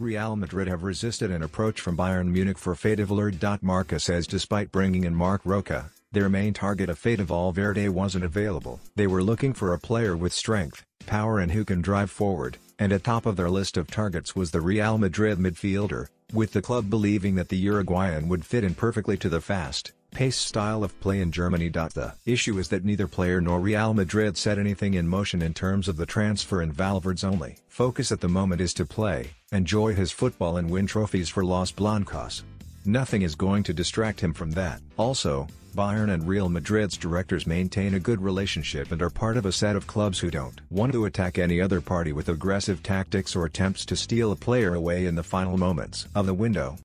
Real Madrid have resisted an approach from Bayern Munich for Fede Valverde. Marca says despite bringing in Marc Roca, their main target of Fede Valverde wasn't available. They were looking for a player with strength, power and who can drive forward, and at top of their list of targets was the Real Madrid midfielder, with the club believing that the Uruguayan would fit in perfectly to the fast, pace style of play in Germany. The issue is that neither player nor Real Madrid set anything in motion in terms of the transfer and Valverde's only focus at the moment is to play, enjoy his football and win trophies for Los Blancos. Nothing is going to distract him from that. Also, Bayern and Real Madrid's directors maintain a good relationship and are part of a set of clubs who don't want to attack any other party with aggressive tactics or attempts to steal a player away in the final moments of the window.